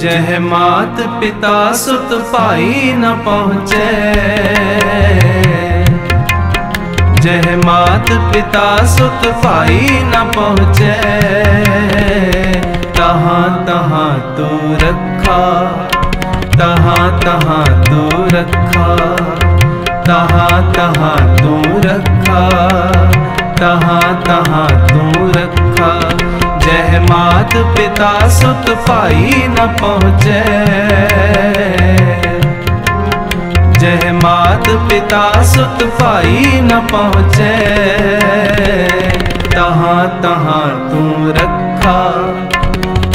जह मात पिता सुत पाई न पहुँचे। जह मात पिता सुत भाई न पहुँचे। तहाँ तहाँ तू रखा, तहाँ तहाँ तू रखा, तहाँ तहाँ तू रखा, तहाँ तहाँ तू रखा। जह मात पिता सुत पाई न पहुँचे जह मात पिता सुत पाई न पहुँचे तहाँ तहाँ तू रखा,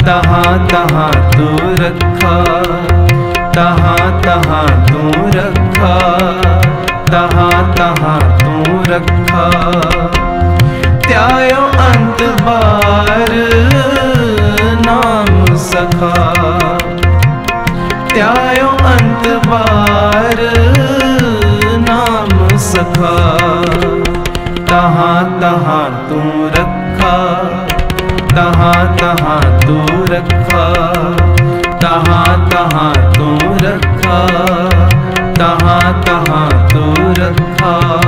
तहाँ तहाँ तू रखा, तहाँ तहाँ तू रखा, तहाँ तहाँ तू रखा। त्यायो अंत बार नाम सखा। त्यायो अंत बार नाम सखा। तहाँ तहाँ तू रखा, तहाँ तहाँ तू रखा। तहाँ तहाँ तू रखा, तहाँ तहाँ तू रखा।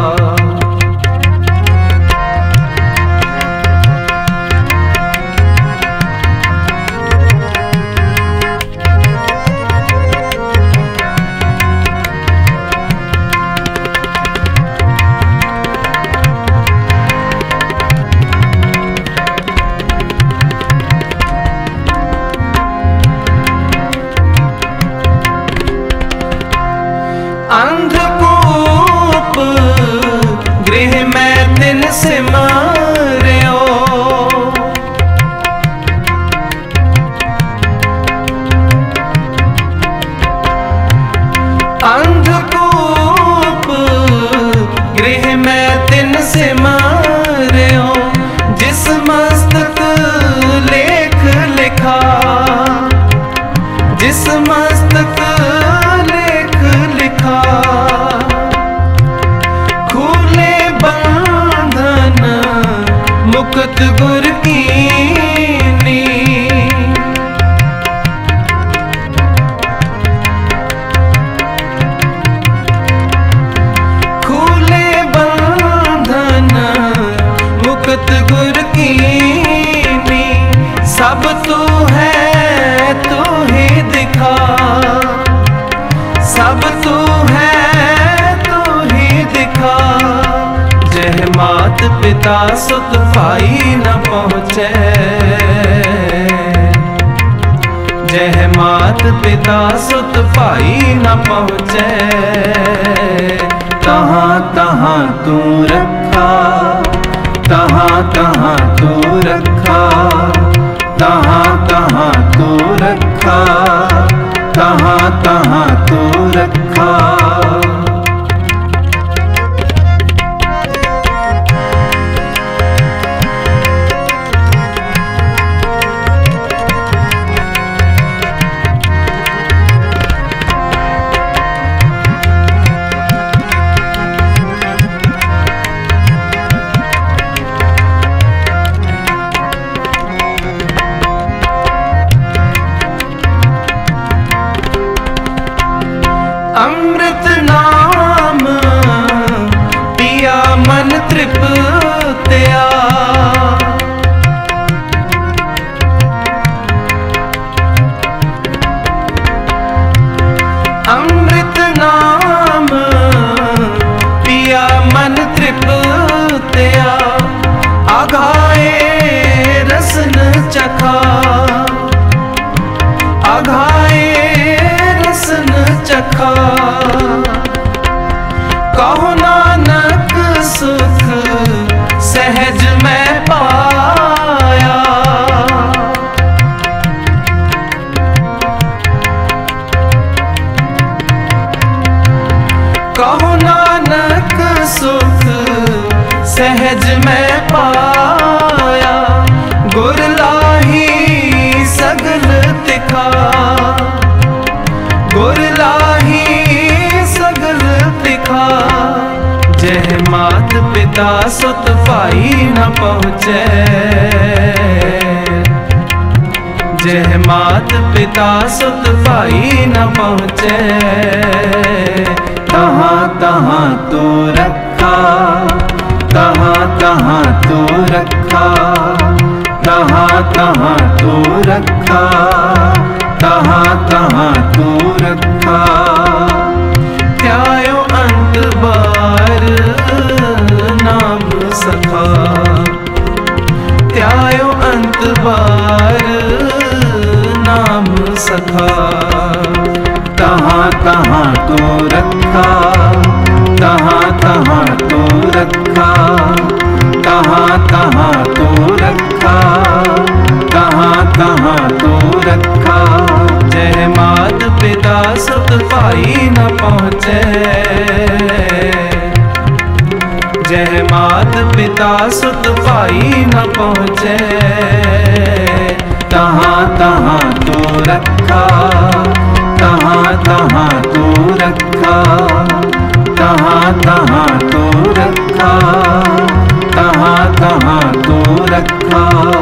में दिन से मार्यो जिस मस्तक लेख लिखा, जिस मस्तक लेख लिखा, खूले बंधन मुक्त सब तू है, तू ही दिखा। जह मात पिता सुत भाई न पहुँचे। जह मात पिता सुत भाई न पहुँचे। तहाँ तहाँ तू रखा, तहाँ तहाँ तू रखा। ਤ੍ਰਿਪਤਿਆ कहो नानक सुख सहज में पाया, गुर लाही सगल तिखा। गुर लाही सगल तिखा जय मात पिता सुत भाई न पहुँचे। जह मात पिता सुत भाई न पहुँचे। तहाँ तहाँ तो रखा? तहाँ तहाँ तो रखा? तहाँ तहाँ तो रखा? तहाँ तहाँ तो रखा? त्यायो अंत बार नाम सखा। त्यायो अंत बार नाम सखा। तहाँ तहाँ तो रखा, तहाँ तहाँ तो रखा, तहाँ तहाँ तो रखा, तहाँ तहाँ तो रखा। जय मात पिता सुत पाई न पहुँचे। जय मात पिता सुत पाई न पहुँचे। कहाँ तहाँ तहाँ तो रखा तहाँ तहाँ तो रखा तहाँ तहाँ तो रखा।